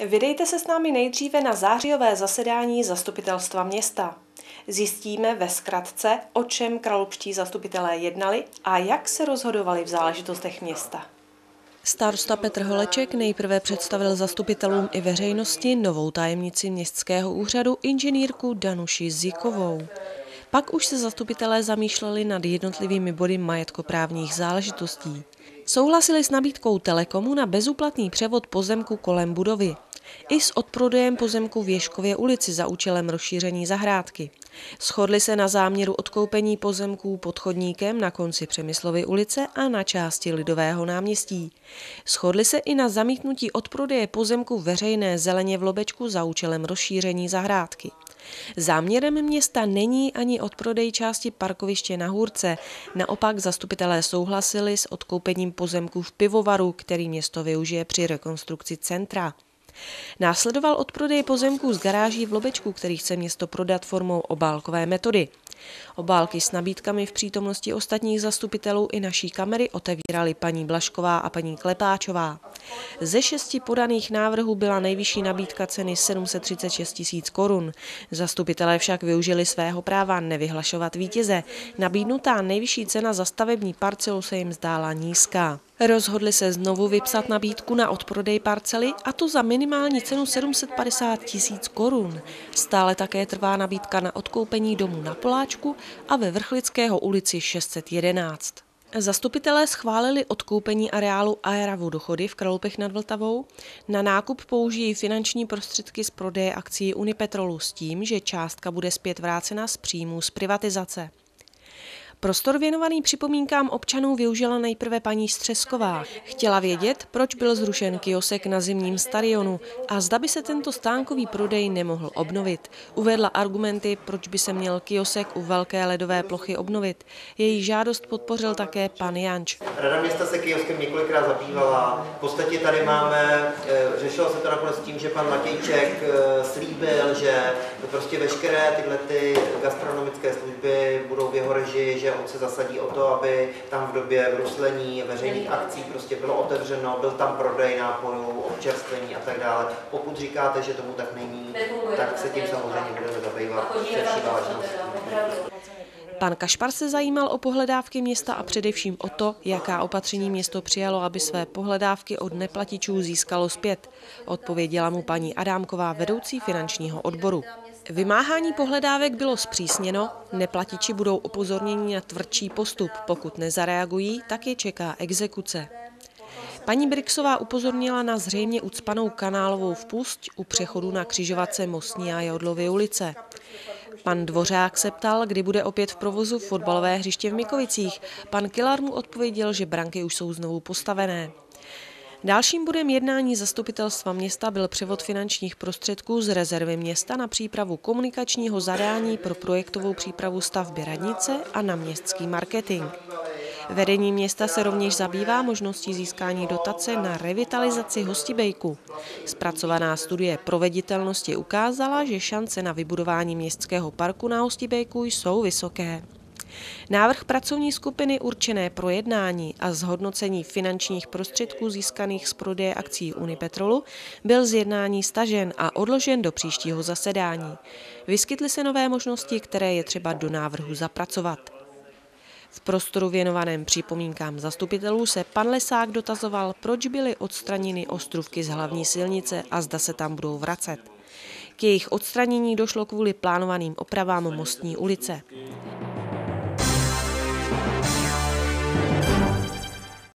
Vydejte se s námi nejdříve na zářijové zasedání zastupitelstva města. Zjistíme ve zkratce, o čem kralupští zastupitelé jednali a jak se rozhodovali v záležitostech města. Starosta Petr Holeček nejprve představil zastupitelům i veřejnosti novou tajemnici městského úřadu inženýrku Danuši Zikovou. Pak už se zastupitelé zamýšleli nad jednotlivými body majetkoprávních záležitostí. Souhlasili s nabídkou Telekomu na bezúplatný převod pozemku kolem budovy i s odprodejem pozemku v Ješkově ulici za účelem rozšíření zahrádky. Shodli se na záměru odkoupení pozemků pod chodníkem na konci Přemyslovy ulice a na části Lidového náměstí. Shodli se i na zamítnutí odprodeje pozemku veřejné zeleně v Lobečku za účelem rozšíření zahrádky. Záměrem města není ani odprodej části parkoviště na Hůrce. Naopak zastupitelé souhlasili s odkoupením pozemků v pivovaru, který město využije při rekonstrukci centra. Následoval odprodej pozemků z garáží v Lobečku, který chce město prodat formou obálkové metody. Obálky s nabídkami v přítomnosti ostatních zastupitelů i naší kamery otevírali paní Blašková a paní Klepáčová. Ze šesti podaných návrhů byla nejvyšší nabídka ceny 736 tisíc korun. Zastupitelé však využili svého práva nevyhlašovat vítěze. Nabídnutá nejvyšší cena za stavební parcelu se jim zdála nízká. Rozhodli se znovu vypsat nabídku na odprodej parcely a to za minimální cenu 750 tisíc korun. Stále také trvá nabídka na odkoupení domu na Poláčku a ve Vrchlického ulici 611. Zastupitelé schválili odkoupení areálu Aera Vodochody v Kralupech nad Vltavou. Na nákup použijí finanční prostředky z prodeje akcí Unipetrolu s tím, že částka bude zpět vrácena z příjmů z privatizace. Prostor věnovaný připomínkám občanů využila nejprve paní Střesková. Chtěla vědět, proč byl zrušen kiosek na zimním stadionu a zda by se tento stánkový prodej nemohl obnovit. Uvedla argumenty, proč by se měl kiosek u velké ledové plochy obnovit. Její žádost podpořil také pan Janč. Rada města se kioskem několikrát zabývala. V podstatě tady máme, eh, řešilo se to nakonec tím, že pan Matějček eh, slíbil, že prostě veškeré tyhle ty gastronomické služby budou v jeho režii, že on se zasadí o to, aby tam v době bruslení veřejných akcí prostě bylo otevřeno, byl tam prodej nápojů, občerstvení a tak dále. Pokud říkáte, že tomu tak není, tak se tím samozřejmě budeme zabývat se vší Pan Kašpar se zajímal o pohledávky města a především o to, jaká opatření město přijalo, aby své pohledávky od neplatičů získalo zpět. Odpověděla mu paní Adámková, vedoucí finančního odboru. Vymáhání pohledávek bylo zpřísněno, neplatiči budou upozorněni na tvrdší postup. Pokud nezareagují, tak je čeká exekuce. Paní Brixová upozornila na zřejmě ucpanou kanálovou vpust u přechodu na křižovatce Mostní a Jodlovy ulice. Pan Dvořák se ptal, kdy bude opět v provozu fotbalové hřiště v Mikovicích. Pan Kilar mu odpověděl, že branky už jsou znovu postavené. Dalším bodem jednání zastupitelstva města byl převod finančních prostředků z rezervy města na přípravu komunikačního zadání pro projektovou přípravu stavby radnice a na městský marketing. Vedení města se rovněž zabývá možností získání dotace na revitalizaci hostibejku. Zpracovaná studie proveditelnosti ukázala, že šance na vybudování městského parku na hostibejku jsou vysoké. Návrh pracovní skupiny určené pro jednání a zhodnocení finančních prostředků získaných z prodeje akcí Unipetrolu byl z jednání stažen a odložen do příštího zasedání. Vyskytly se nové možnosti, které je třeba do návrhu zapracovat. V prostoru věnovaném připomínkám zastupitelů se pan Lesák dotazoval, proč byly odstraněny ostrůvky z hlavní silnice a zda se tam budou vracet. K jejich odstranění došlo kvůli plánovaným opravám Mostní ulice.